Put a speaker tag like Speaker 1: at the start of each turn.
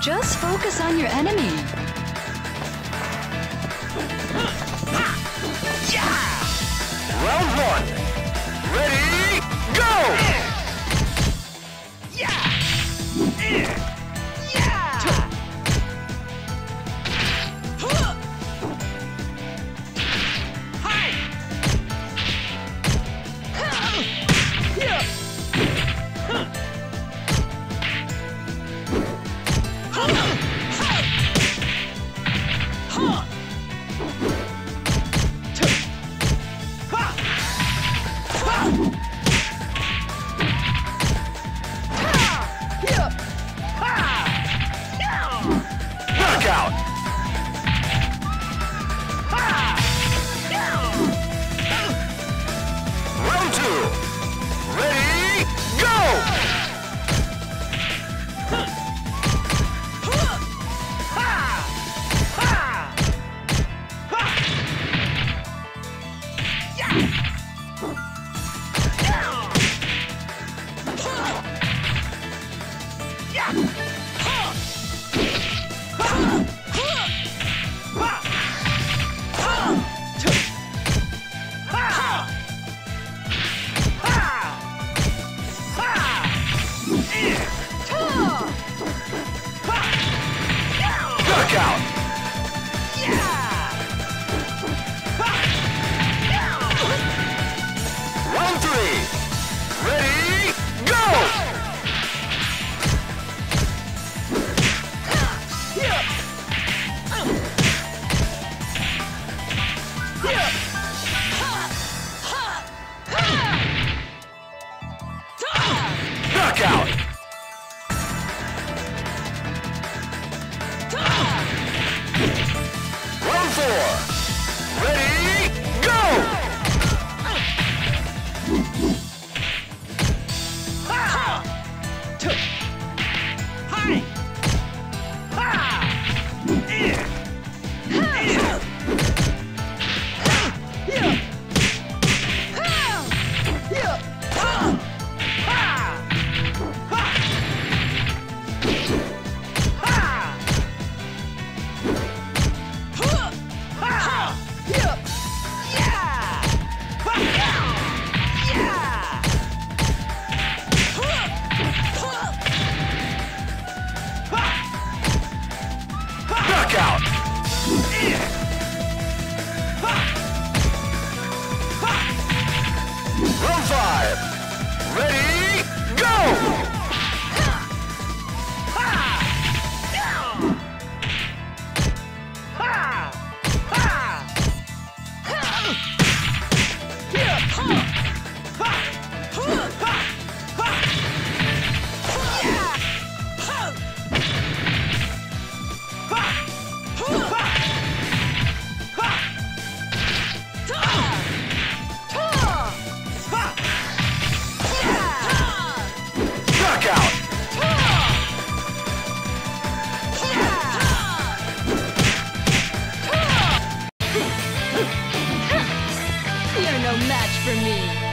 Speaker 1: Just focus on your enemy.
Speaker 2: Go! Knockout! Round three. Ready, go! Knockout! Yeah. Row five. Ready? much for me.